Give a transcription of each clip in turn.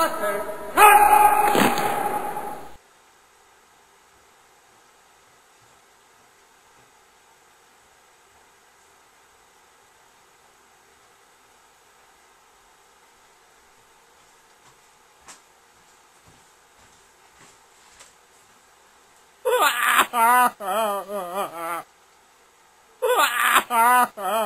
Utter nonsense! Ha ha ha ha ha ha ha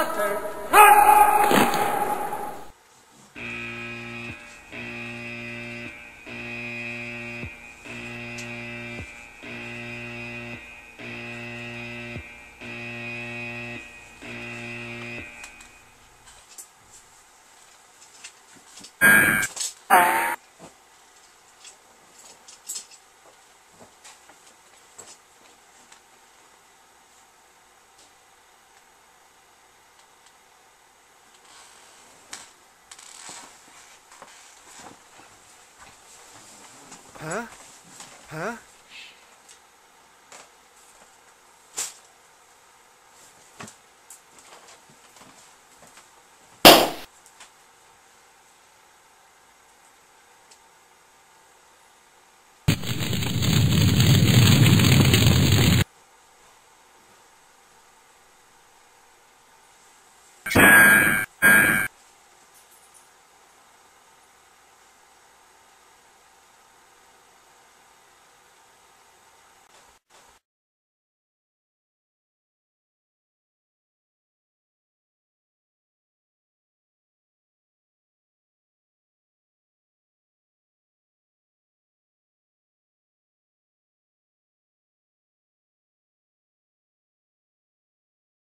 Hunter, run! Uh. Huh? Huh?